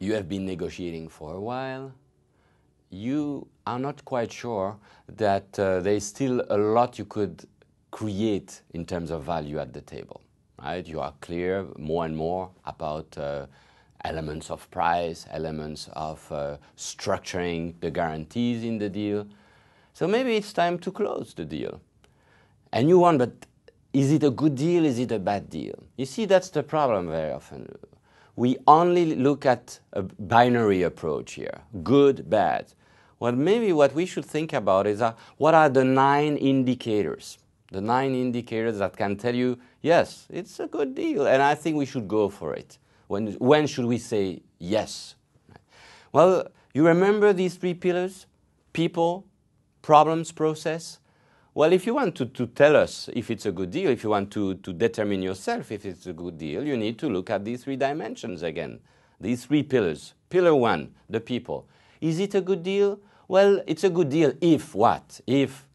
you have been negotiating for a while, you are not quite sure that uh, there's still a lot you could create in terms of value at the table. Right? You are clear more and more about uh, elements of price, elements of uh, structuring the guarantees in the deal. So maybe it's time to close the deal. And you want, but is it a good deal? Is it a bad deal? You see, that's the problem very often. We only look at a binary approach here good, bad. Well, maybe what we should think about is uh, what are the nine indicators? The nine indicators that can tell you, yes, it's a good deal, and I think we should go for it. When, when should we say yes? Well, you remember these three pillars people, problems, process? Well, if you want to, to tell us if it's a good deal, if you want to, to determine yourself if it's a good deal, you need to look at these three dimensions again, these three pillars. Pillar one, the people. Is it a good deal? Well, it's a good deal if what? If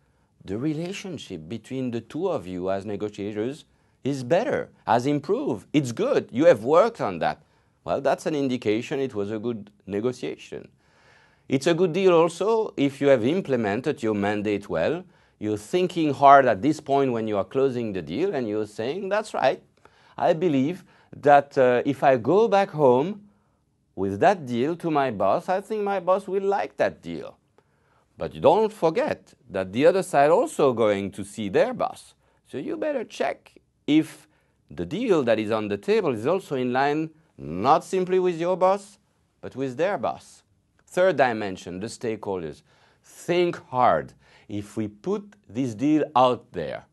the relationship between the two of you as negotiators is better, has improved, it's good, you have worked on that. Well, that's an indication it was a good negotiation. It's a good deal also if you have implemented your mandate well. You're thinking hard at this point when you are closing the deal and you're saying, that's right, I believe that uh, if I go back home with that deal to my boss, I think my boss will like that deal. But you don't forget that the other side also going to see their boss. So you better check if the deal that is on the table is also in line not simply with your boss, but with their boss. Third dimension, the stakeholders. Think hard. If we put this deal out there,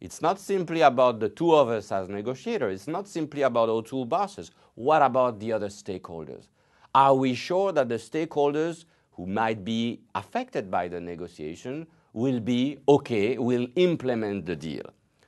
it's not simply about the two of us as negotiators, it's not simply about our two bosses. What about the other stakeholders? Are we sure that the stakeholders who might be affected by the negotiation will be okay, will implement the deal?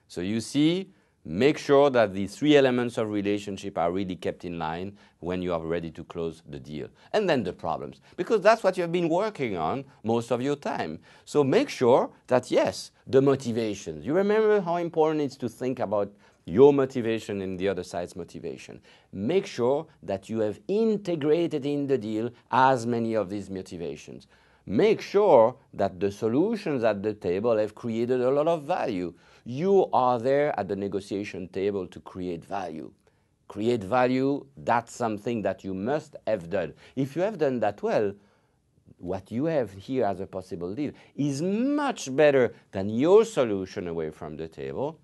So you see, make sure that the three elements of relationship are really kept in line when you are ready to close the deal. And then the problems, because that's what you've been working on most of your time. So make sure that, yes, the motivations. You remember how important it is to think about your motivation and the other side's motivation. Make sure that you have integrated in the deal as many of these motivations. Make sure that the solutions at the table have created a lot of value. You are there at the negotiation table to create value. Create value, that's something that you must have done. If you have done that well, what you have here as a possible deal is much better than your solution away from the table,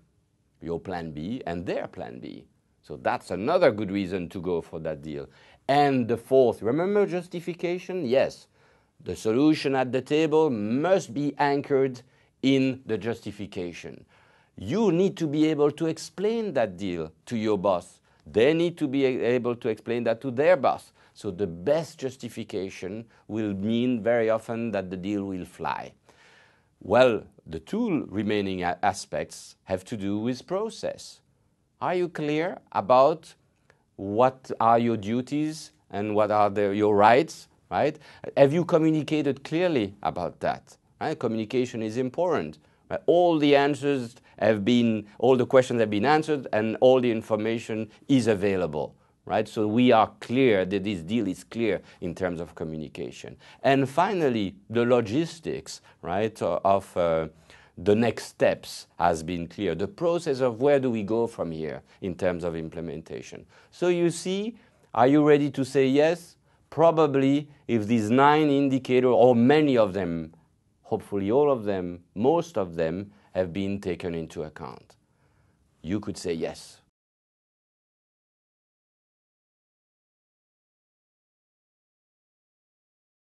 your plan B, and their plan B. So that's another good reason to go for that deal. And the fourth, remember justification? Yes. The solution at the table must be anchored in the justification. You need to be able to explain that deal to your boss. They need to be able to explain that to their boss. So the best justification will mean very often that the deal will fly. Well, the two remaining aspects have to do with process. Are you clear about what are your duties and what are the, your rights? Right? Have you communicated clearly about that? Right? Communication is important. Right? All the answers have been, all the questions have been answered, and all the information is available. Right? So we are clear that this deal is clear in terms of communication. And finally, the logistics, right, of uh, the next steps has been clear. The process of where do we go from here in terms of implementation. So you see, are you ready to say yes? Probably if these nine indicators, or many of them, hopefully all of them, most of them, have been taken into account. You could say yes.